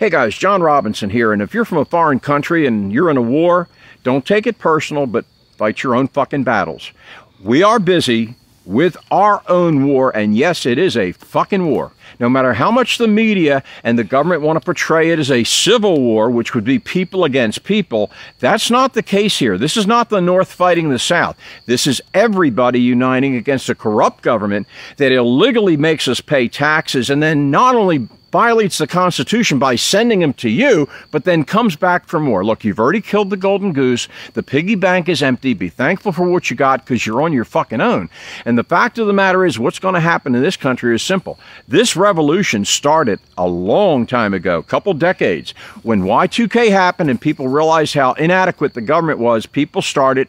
Hey guys, John Robinson here, and if you're from a foreign country and you're in a war, don't take it personal, but fight your own fucking battles. We are busy with our own war, and yes, it is a fucking war. No matter how much the media and the government want to portray it as a civil war, which would be people against people, that's not the case here. This is not the North fighting the South. This is everybody uniting against a corrupt government that illegally makes us pay taxes and then not only violates the Constitution by sending them to you, but then comes back for more. Look, you've already killed the golden goose. The piggy bank is empty. Be thankful for what you got because you're on your fucking own. And the fact of the matter is, what's going to happen in this country is simple. This revolution started a long time ago, a couple decades. When Y2K happened and people realized how inadequate the government was, people started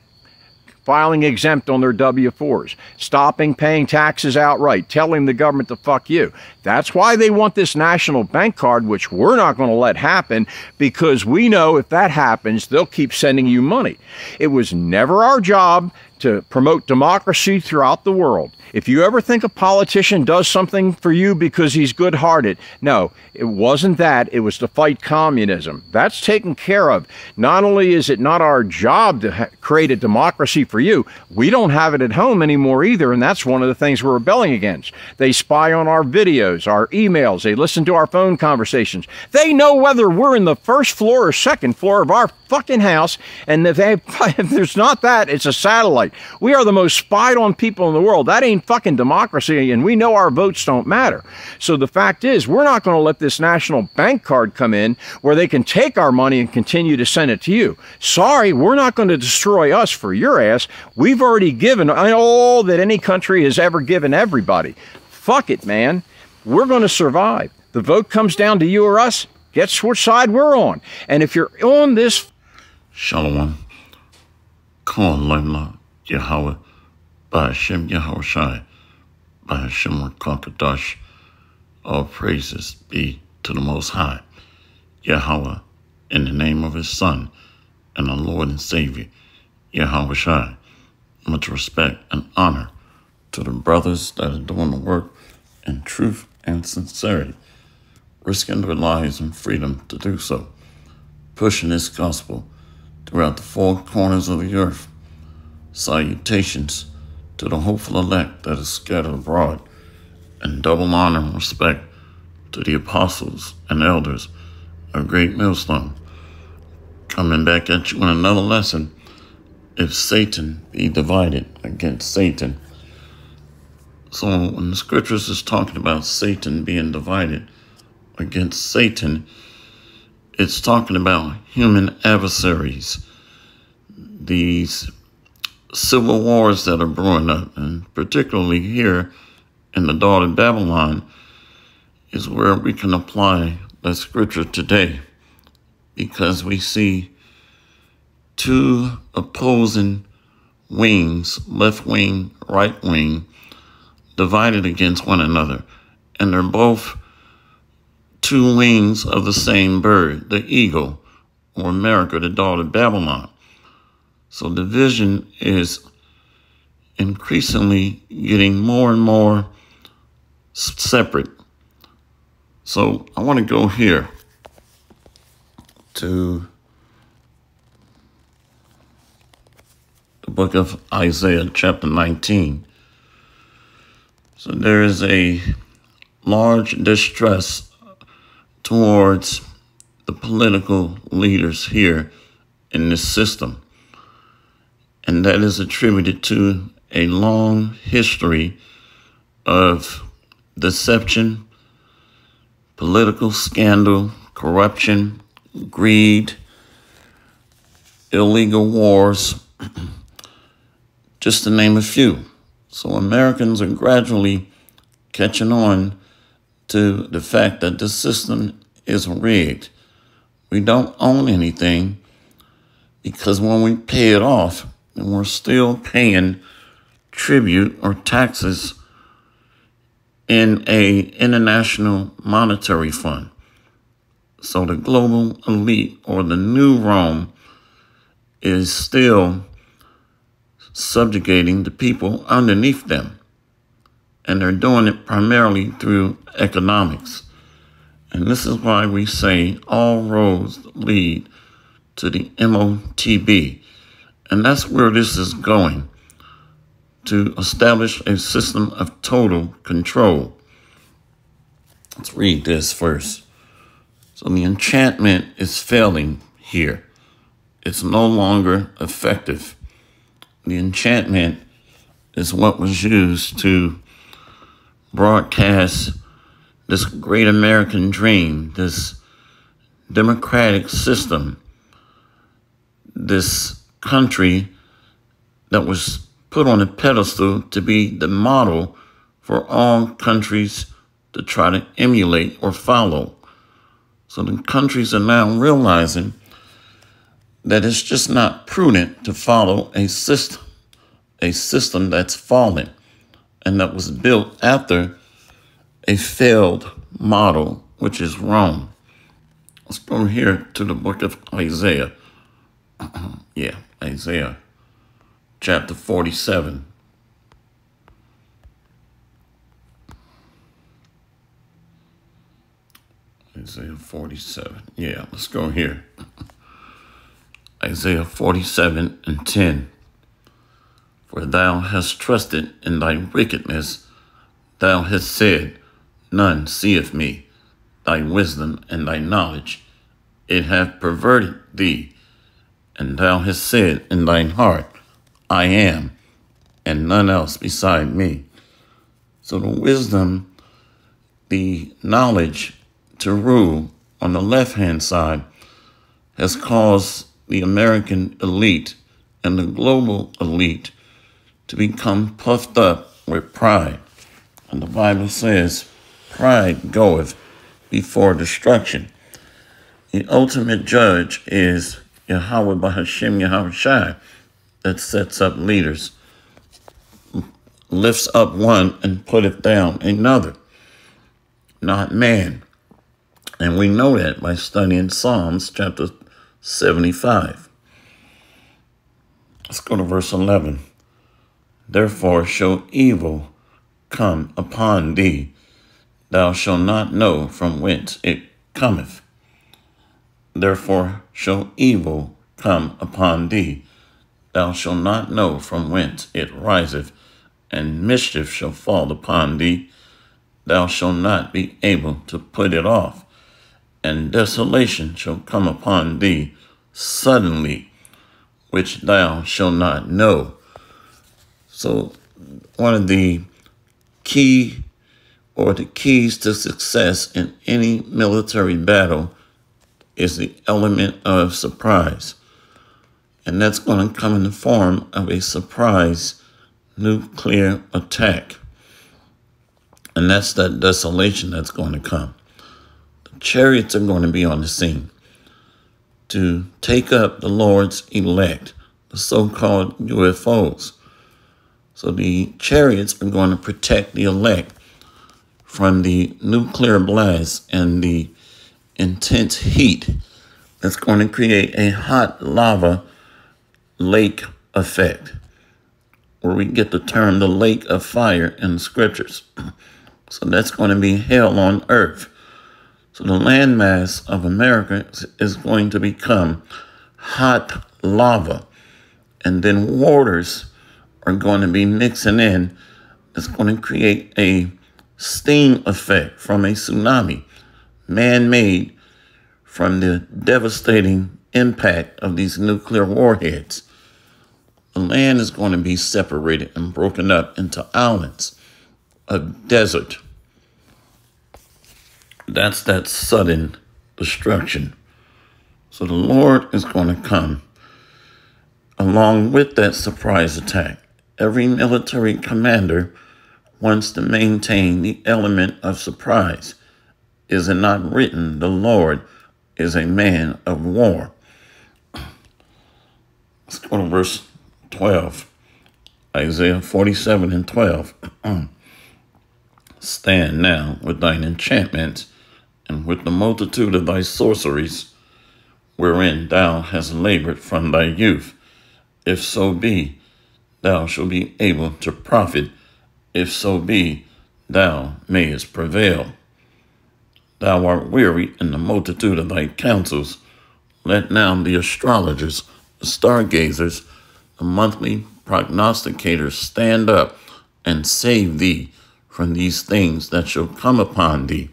filing exempt on their W-4s, stopping paying taxes outright, telling the government to fuck you. That's why they want this national bank card, which we're not going to let happen because we know if that happens, they'll keep sending you money. It was never our job to promote democracy throughout the world. If you ever think a politician does something for you because he's good hearted, no, it wasn't that. It was to fight communism. That's taken care of. Not only is it not our job to create a democracy for you, we don't have it at home anymore either. And that's one of the things we're rebelling against. They spy on our videos, our emails, they listen to our phone conversations. They know whether we're in the first floor or second floor of our fucking house. And if, they, if there's not that, it's a satellite. We are the most spied on people in the world. That ain't fucking democracy, and we know our votes don't matter. So the fact is, we're not going to let this national bank card come in where they can take our money and continue to send it to you. Sorry, we're not going to destroy us for your ass. We've already given all that any country has ever given everybody. Fuck it, man. We're going to survive. The vote comes down to you or us. Guess which side we're on. And if you're on this. Shalom. Khan Lamla Yahweh. By Hashem Yahushai, by Hashem Rakakadash, all praises be to the Most High, Yahweh, in the name of His Son and our Lord and Savior, Yahushai. Much respect and honor to the brothers that are doing the work in truth and sincerity, risking their lives and freedom to do so, pushing this gospel throughout the four corners of the earth. Salutations to the hopeful elect that is scattered abroad, and double honor and respect to the apostles and elders of Great Millstone. Coming back at you in another lesson, if Satan be divided against Satan. So when the scriptures is talking about Satan being divided against Satan, it's talking about human adversaries, these civil wars that are brewing up, and particularly here in the daughter of Babylon, is where we can apply the scripture today because we see two opposing wings, left wing, right wing, divided against one another. And they're both two wings of the same bird, the eagle, or America, the daughter of Babylon. So the vision is increasingly getting more and more separate. So I want to go here to the book of Isaiah, chapter 19. So there is a large distress towards the political leaders here in this system and that is attributed to a long history of deception, political scandal, corruption, greed, illegal wars, just to name a few. So Americans are gradually catching on to the fact that this system is rigged. We don't own anything because when we pay it off, and we're still paying tribute or taxes in a international monetary fund. So the global elite or the new Rome is still subjugating the people underneath them. And they're doing it primarily through economics. And this is why we say all roads lead to the MOTB. And that's where this is going to establish a system of total control. Let's read this first. So the enchantment is failing here. It's no longer effective. The enchantment is what was used to broadcast this great American dream, this democratic system, this country that was put on a pedestal to be the model for all countries to try to emulate or follow. So the countries are now realizing that it's just not prudent to follow a system, a system that's fallen and that was built after a failed model, which is Rome. Let's go here to the book of Isaiah. yeah, Isaiah chapter 47. Isaiah 47. Yeah, let's go here. Isaiah 47 and 10. For thou hast trusted in thy wickedness, thou hast said, None seeth me. Thy wisdom and thy knowledge, it hath perverted thee. And thou hast said in thine heart, I am, and none else beside me. So the wisdom, the knowledge to rule on the left hand side has caused the American elite and the global elite to become puffed up with pride. And the Bible says, pride goeth before destruction. The ultimate judge is Yahweh Bahashim Yahweh Shai that sets up leaders, lifts up one and putteth down another, not man. And we know that by studying Psalms chapter 75. Let's go to verse 11. Therefore shall evil come upon thee. Thou shalt not know from whence it cometh. Therefore shall evil come upon thee. Thou shalt not know from whence it riseth, and mischief shall fall upon thee. Thou shalt not be able to put it off and desolation shall come upon thee suddenly, which thou shalt not know. So, one of the key or the keys to success in any military battle is the element of surprise. And that's going to come in the form of a surprise nuclear attack. And that's that desolation that's going to come chariots are going to be on the scene to take up the Lord's elect, the so called UFOs. So the chariots are going to protect the elect from the nuclear blast and the intense heat that's going to create a hot lava lake effect, where we get the term the lake of fire in the scriptures. So that's going to be hell on earth. So the landmass of America is going to become hot lava. And then waters are going to be mixing in. It's going to create a steam effect from a tsunami, man made from the devastating impact of these nuclear warheads. The land is going to be separated and broken up into islands, a desert. That's that sudden destruction. So the Lord is going to come along with that surprise attack. Every military commander wants to maintain the element of surprise. Is it not written, the Lord is a man of war? Let's go to verse 12. Isaiah 47 and 12. Stand now with thine enchantments and with the multitude of thy sorceries, wherein thou hast labored from thy youth. If so be, thou shalt be able to profit. If so be, thou mayest prevail. Thou art weary in the multitude of thy counsels. Let now the astrologers, the stargazers, the monthly prognosticators stand up and save thee from these things that shall come upon thee.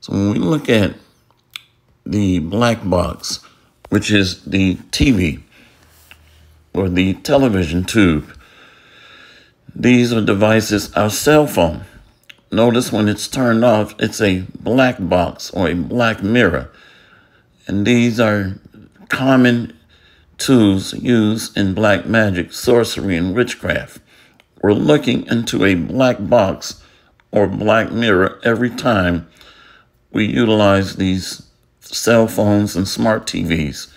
So when we look at the black box, which is the TV or the television tube, these are devices, our cell phone. Notice when it's turned off, it's a black box or a black mirror. And these are common tools used in black magic, sorcery, and witchcraft. We're looking into a black box or black mirror every time we utilize these cell phones and smart TVs.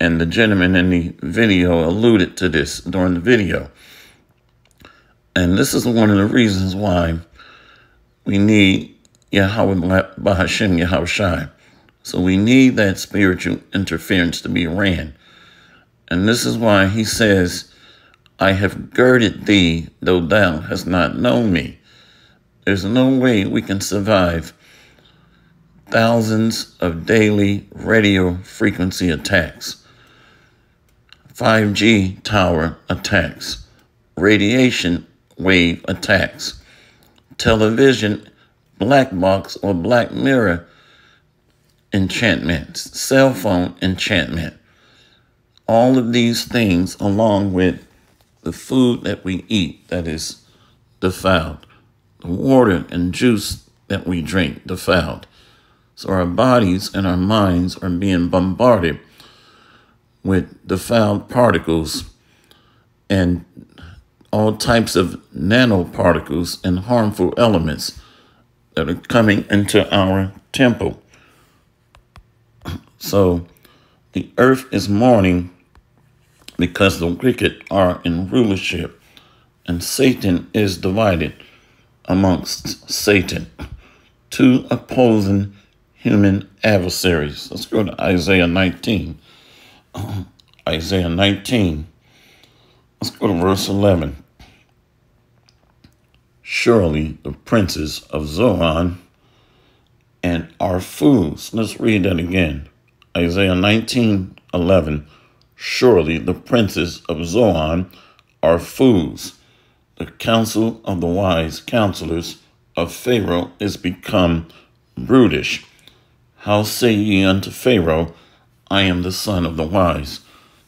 And the gentleman in the video alluded to this during the video. And this is one of the reasons why we need Yahweh Bahashim Yahweh So we need that spiritual interference to be ran. And this is why he says, I have girded thee, though thou hast not known me. There's no way we can survive thousands of daily radio frequency attacks, 5G tower attacks, radiation wave attacks, television black box or black mirror enchantments, cell phone enchantment. All of these things, along with the food that we eat that is defiled, the water and juice that we drink defiled. So our bodies and our minds are being bombarded with defiled particles and all types of nanoparticles and harmful elements that are coming into our temple. So the earth is mourning because the wicked are in rulership, and Satan is divided amongst Satan. Two opposing human adversaries. Let's go to Isaiah 19. Isaiah 19. Let's go to verse 11. Surely the princes of Zoan and are fools. Let's read that again. Isaiah 19 11. Surely the princes of Zoan are fools. The counsel of the wise counselors of Pharaoh is become brutish. How say ye unto Pharaoh, I am the son of the wise,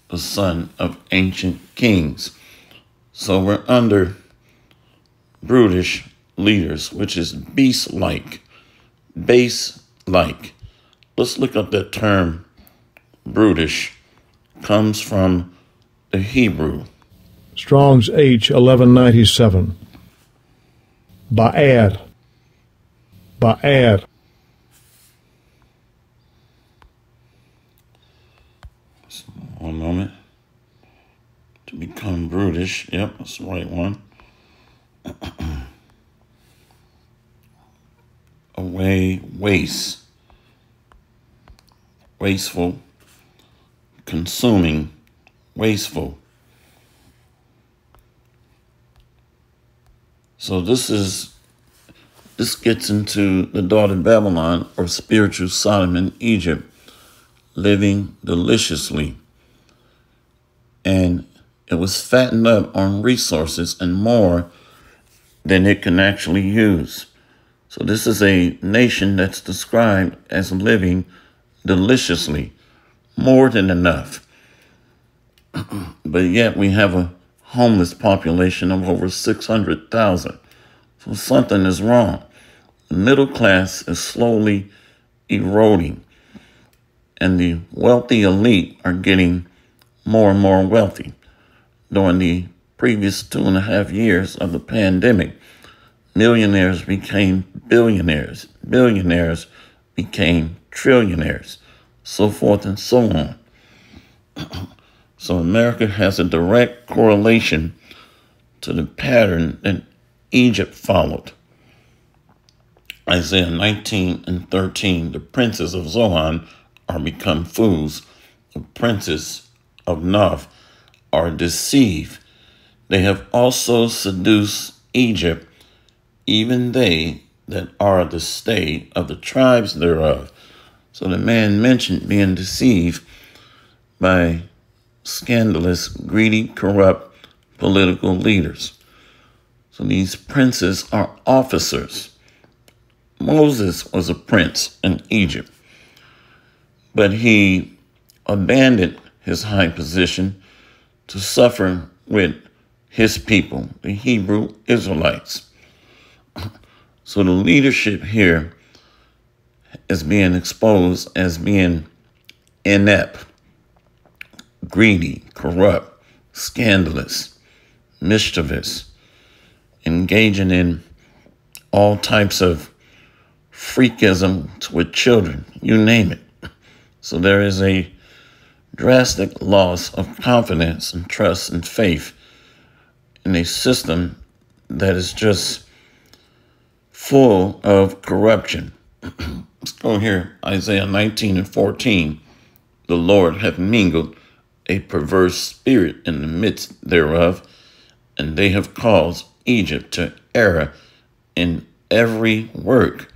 the son of ancient kings? So we're under brutish leaders, which is beast like, base like. Let's look up that term, brutish comes from the Hebrew. Strong's H 1197. Ba'ad. Ba'ad. One moment. To become brutish. Yep, that's the right one. Away, waste. Wasteful consuming, wasteful. So this is this gets into the daughter of Babylon or spiritual Sodom in Egypt, living deliciously. And it was fattened up on resources and more than it can actually use. So this is a nation that's described as living deliciously more than enough. but yet we have a homeless population of over 600,000. So something is wrong. The middle class is slowly eroding, and the wealthy elite are getting more and more wealthy. During the previous two and a half years of the pandemic, millionaires became billionaires, billionaires became trillionaires so forth and so on. so America has a direct correlation to the pattern that Egypt followed. Isaiah 19 and 13, the princes of Zoan are become fools. The princes of Noph are deceived. They have also seduced Egypt. Even they that are the state of the tribes thereof. So the man mentioned being deceived by scandalous, greedy, corrupt political leaders. So these princes are officers. Moses was a prince in Egypt, but he abandoned his high position to suffer with his people, the Hebrew Israelites. So the leadership here is being exposed as being inept, greedy, corrupt, scandalous, mischievous, engaging in all types of freakism with children, you name it. So there is a drastic loss of confidence and trust and faith in a system that is just full of corruption. Let's go here, Isaiah 19 and 14. The Lord hath mingled a perverse spirit in the midst thereof, and they have caused Egypt to err in every work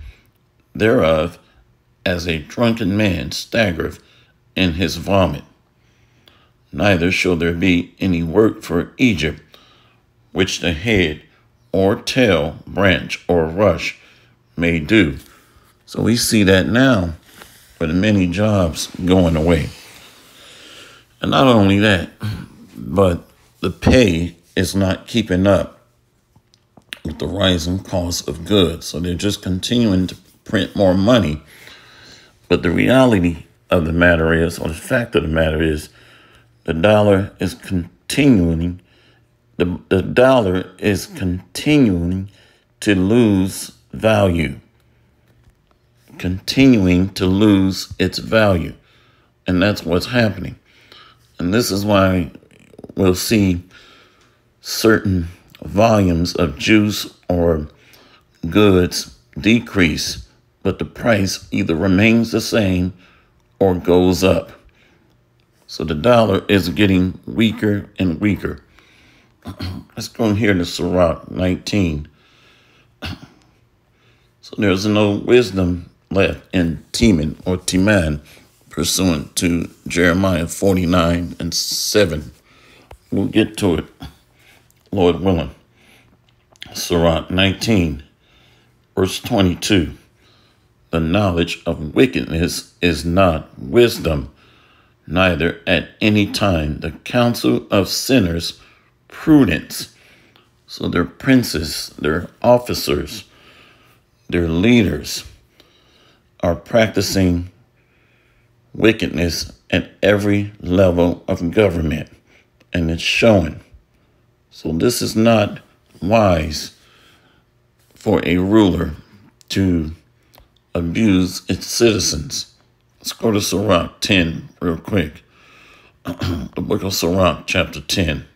thereof, as a drunken man staggereth in his vomit. Neither shall there be any work for Egypt, which the head or tail, branch or rush may do. So we see that now with many jobs going away. And not only that, but the pay is not keeping up with the rising cost of goods. So they're just continuing to print more money. But the reality of the matter is, or the fact of the matter is, the dollar is continuing, the, the dollar is continuing to lose value, continuing to lose its value. And that's what's happening. And this is why we'll see certain volumes of juice or goods decrease, but the price either remains the same or goes up. So the dollar is getting weaker and weaker. Let's go in here to Sirach 19. So there's no wisdom left in Teman or Timan, pursuant to Jeremiah 49 and 7. We'll get to it, Lord willing. Sirach 19, verse 22. The knowledge of wickedness is not wisdom, neither at any time the counsel of sinners prudence. So their princes, their officers, their leaders are practicing wickedness at every level of government, and it's showing. So this is not wise for a ruler to abuse its citizens. Let's go to Sirach 10 real quick. the book of Sirach, chapter 10.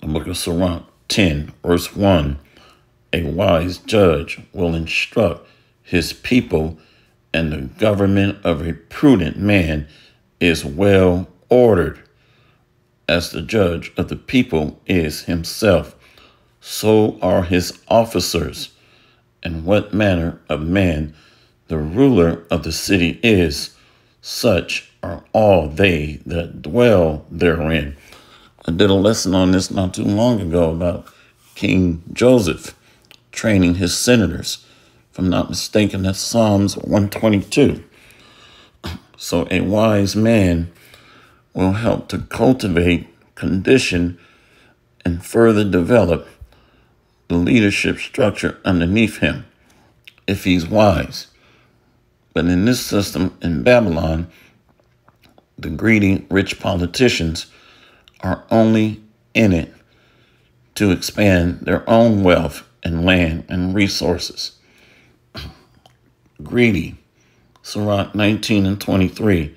The book of Sirach 10, verse 1. A wise judge will instruct his people, and the government of a prudent man is well ordered. As the judge of the people is himself, so are his officers and what manner of man the ruler of the city is, such are all they that dwell therein. I did a lesson on this not too long ago about King Joseph training his senators. If I'm not mistaken, that's Psalms 122. So a wise man will help to cultivate, condition, and further develop the leadership structure underneath him if he's wise. But in this system in Babylon, the greedy, rich politicians are only in it to expand their own wealth and land and resources. greedy. Sirach 19 and 23.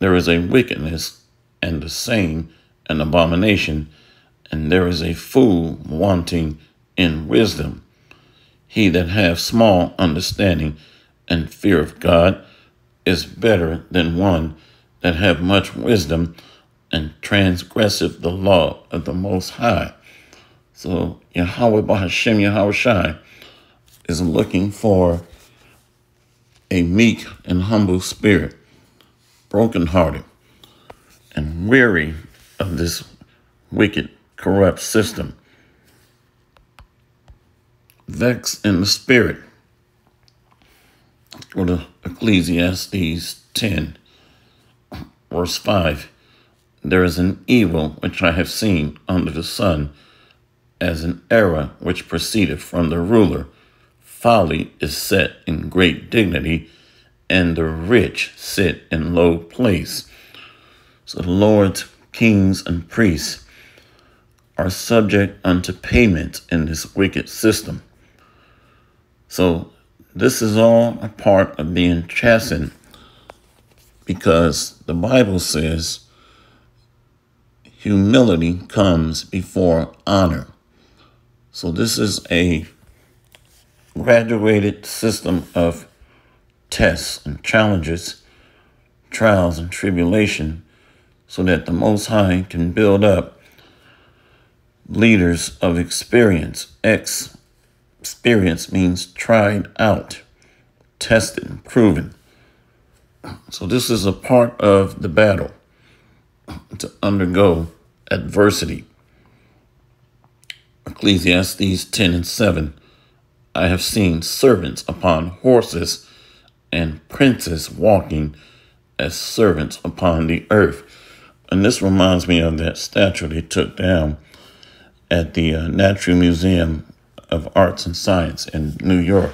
There is a wickedness and the same an abomination, and there is a fool wanting in wisdom. He that hath small understanding and fear of God is better than one that have much wisdom and transgresseth the law of the Most High. So Yahweh Bahashem Yahweh Shai is looking for a meek and humble spirit, brokenhearted, and weary of this wicked, corrupt system. Vexed in the spirit. Go to Ecclesiastes 10, verse 5. There is an evil which I have seen under the sun, as an error which proceedeth from the ruler. Folly is set in great dignity, and the rich sit in low place. So the lords, kings, and priests are subject unto payment in this wicked system. So this is all a part of being chastened because the Bible says humility comes before honor. So this is a graduated system of tests and challenges, trials and tribulation, so that the Most High can build up leaders of experience. X experience means tried out, tested, proven. So this is a part of the battle to undergo adversity. Ecclesiastes 10 and 7. I have seen servants upon horses and princes walking as servants upon the earth. And this reminds me of that statue they took down at the uh, Natural Museum of Arts and Science in New York.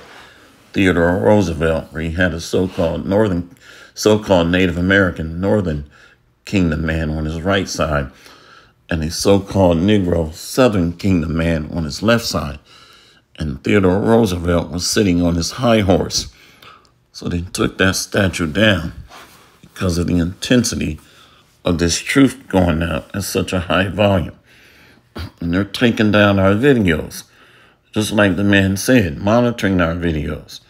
Theodore Roosevelt, where he had a so-called northern, so-called Native American northern kingdom man on his right side, and a so-called Negro southern kingdom man on his left side. And Theodore Roosevelt was sitting on his high horse. So they took that statue down because of the intensity of this truth going out at such a high volume. And they're taking down our videos, just like the man said, monitoring our videos,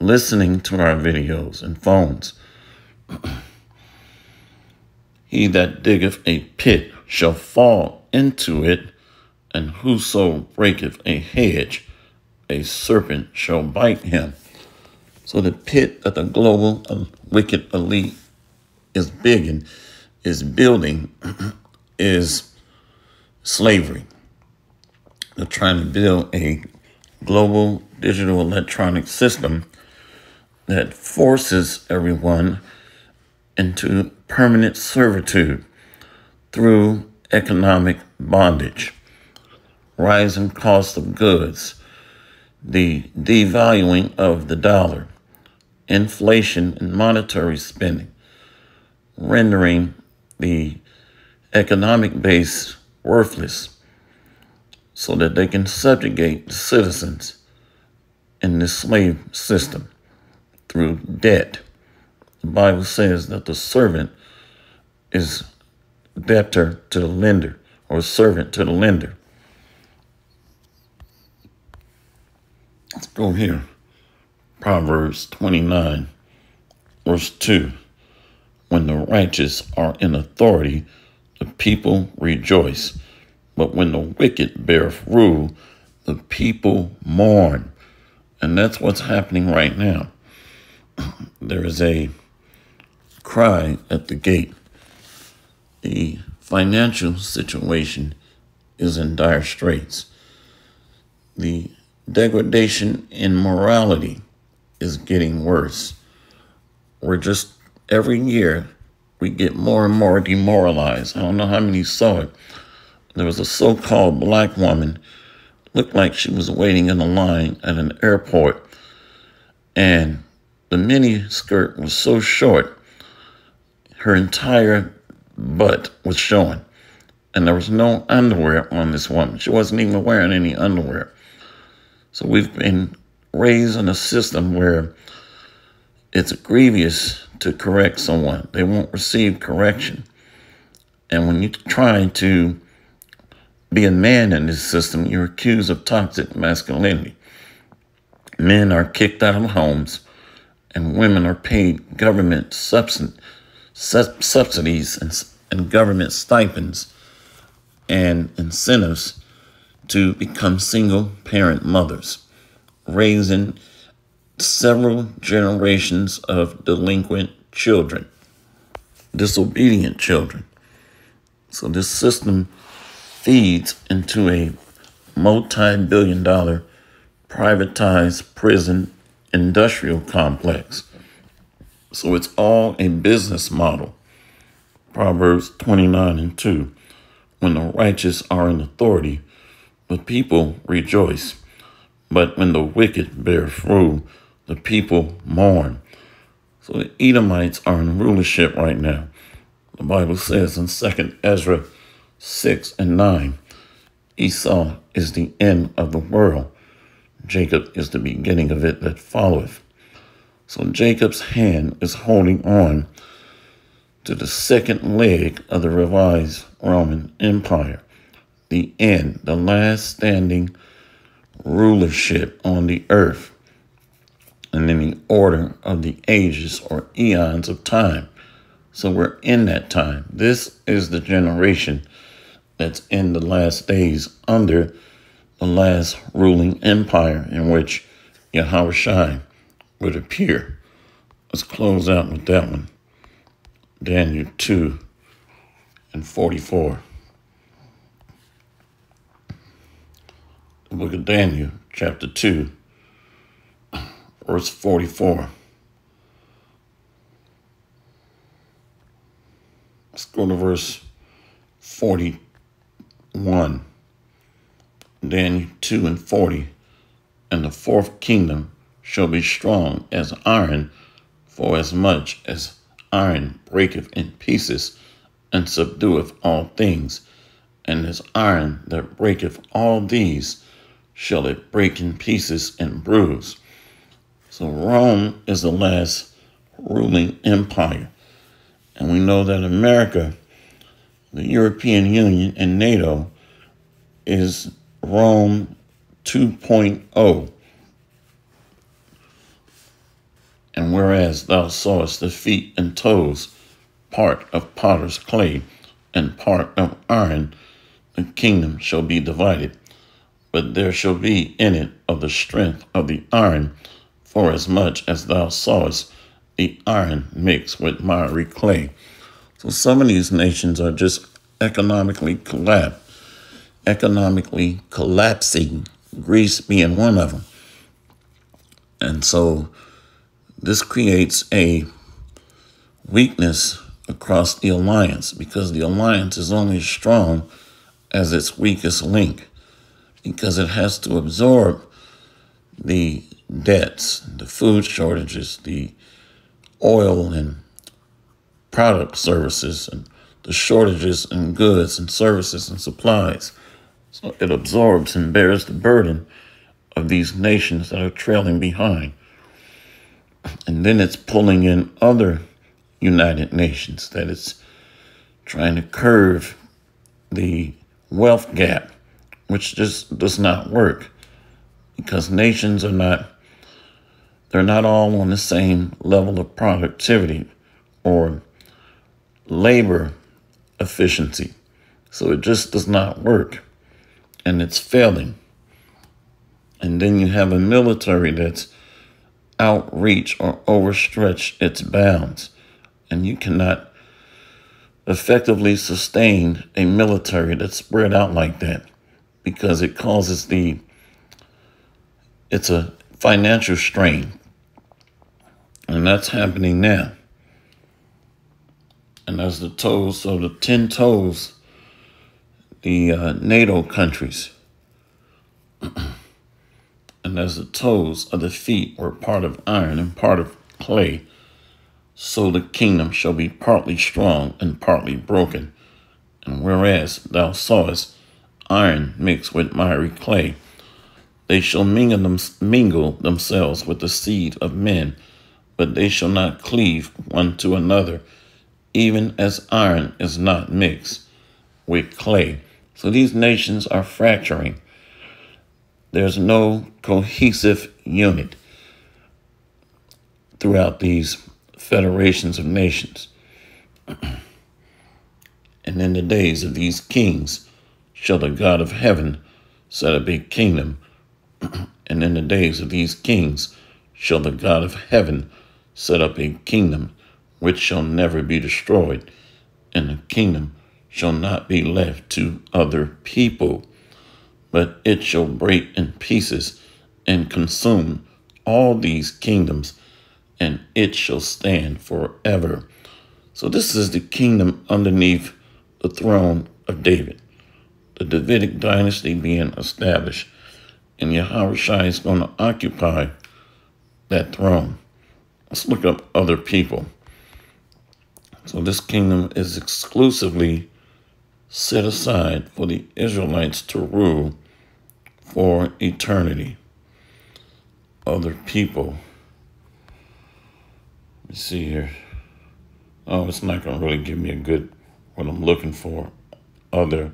listening to our videos and phones. he that diggeth a pit shall fall into it, and whoso breaketh a hedge, a serpent shall bite him. So the pit that the global wicked elite is big and is building is slavery. They're trying to build a global digital electronic system that forces everyone into permanent servitude through economic bondage, rising cost of goods, the devaluing of the dollar, inflation and monetary spending, rendering the economic base worthless so that they can subjugate the citizens in the slave system through debt. The Bible says that the servant is debtor to the lender or servant to the lender. Let's go here. Proverbs 29, verse 2. When the righteous are in authority, the people rejoice. But when the wicked beareth rule, the people mourn. And that's what's happening right now. there is a cry at the gate. The financial situation is in dire straits. The degradation in morality is getting worse. We're just, every year, we get more and more demoralized. I don't know how many saw it. There was a so called black woman, looked like she was waiting in a line at an airport, and the mini skirt was so short, her entire butt was showing. And there was no underwear on this woman. She wasn't even wearing any underwear. So we've been raised in a system where it's grievous to correct someone. They won't receive correction. And when you're trying to be a man in this system, you're accused of toxic masculinity. Men are kicked out of homes, and women are paid government subsidies and, and government stipends and incentives to become single parent mothers, raising several generations of delinquent children, disobedient children. So this system feeds into a multi billion dollar privatized prison industrial complex. So it's all a business model. Proverbs 29 and 2. When the righteous are in authority, the people rejoice. But when the wicked bear rule, the people mourn. So the Edomites are in rulership right now. The Bible says in 2nd Ezra 6 and 9, Esau is the end of the world. Jacob is the beginning of it that followeth. So Jacob's hand is holding on to the second leg of the revised Roman Empire, the end, the last standing rulership on the earth, and in the order of the ages or eons of time. So we're in that time. This is the generation that's in the last days under the last ruling empire in which Yahweh Shai would appear. Let's close out with that one. Daniel 2 and 44. The book of Daniel, chapter 2, verse 44. Let's go to verse 41. Daniel 2 and 40. And the fourth kingdom shall be strong as iron, for as much as iron breaketh in pieces and subdueth all things, and as iron that breaketh all these shall it break in pieces and bruise. So Rome is the last ruling empire. And we know that America, the European Union, and NATO is Rome 2.0. And whereas thou sawest the feet and toes, part of potter's clay and part of iron, the kingdom shall be divided. But there shall be in it of the strength of the iron, for as much as thou sawest the iron mixed with miry clay. So some of these nations are just economically collapsed economically collapsing, Greece being one of them. And so this creates a weakness across the alliance because the alliance is only as strong as its weakest link because it has to absorb the debts, the food shortages, the oil and product services, and the shortages in goods and services and supplies. So it absorbs and bears the burden of these nations that are trailing behind. And then it's pulling in other United Nations that it's trying to curve the wealth gap, which just does not work because nations are not they're not all on the same level of productivity or labor efficiency. So it just does not work and it's failing. And then you have a military that's outreach or overstretch its bounds. And you cannot effectively sustain a military that's spread out like that because it causes the it's a financial strain. And that's happening now. And as the toes, so the 10 toes the uh, NATO countries. and as the toes of the feet were part of iron and part of clay, so the kingdom shall be partly strong and partly broken. And whereas thou sawest iron mixed with miry clay, they shall mingle, them, mingle themselves with the seed of men, but they shall not cleave one to another, even as iron is not mixed with clay. So these nations are fracturing. There's no cohesive unit throughout these federations of nations. and in the days of these kings shall the God of heaven set up a kingdom, and in the days of these kings shall the God of heaven set up a kingdom which shall never be destroyed, and the kingdom shall not be left to other people, but it shall break in pieces and consume all these kingdoms, and it shall stand forever. So, this is the kingdom underneath the throne of David, the Davidic dynasty being established, and Yahushua is going to occupy that throne. Let's look up other people. So, this kingdom is exclusively set aside for the Israelites to rule for eternity. Other people. Let me see here. Oh, it's not going to really give me a good, what I'm looking for. Other.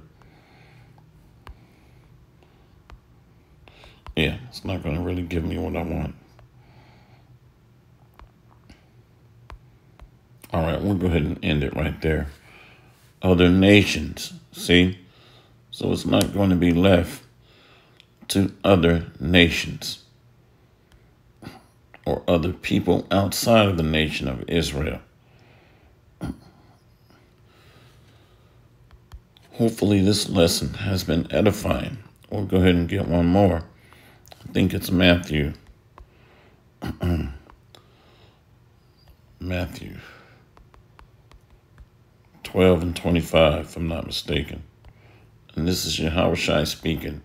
Yeah, it's not going to really give me what I want. All right, we'll go ahead and end it right there other nations. See? So it's not going to be left to other nations or other people outside of the nation of Israel. Hopefully, this lesson has been edifying. We'll go ahead and get one more. I think it's Matthew. Matthew. 12 and 25, if I'm not mistaken. And this is Yahushua speaking.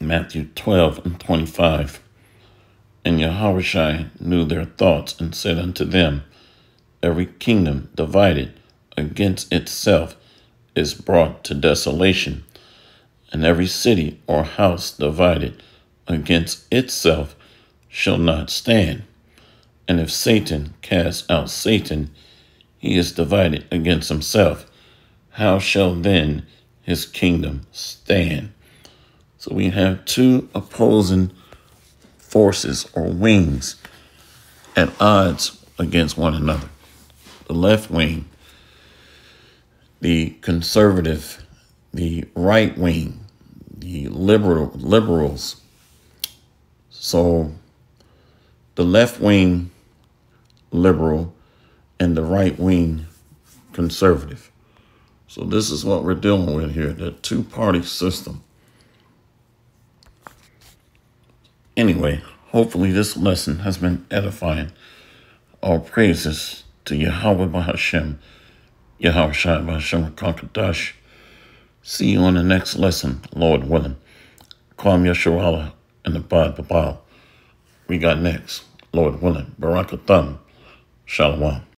Matthew 12 and 25. And Yahushua knew their thoughts and said unto them, Every kingdom divided against itself is brought to desolation, and every city or house divided against itself shall not stand. And if Satan casts out Satan, he is divided against himself. How shall then his kingdom stand? So we have two opposing forces or wings at odds against one another. The left wing, the conservative, the right wing, the liberal liberals. So the left wing liberal and the right wing conservative. So this is what we're dealing with here, the two party system. Anyway, hopefully this lesson has been edifying. All praises to Yahweh Bahashem, Yahweh Shai Bahashem Kakadash. See you on the next lesson, Lord willing. Kwam Yeshua and the Bad Babal. We got next, Lord willing. Barakatham. Shalom.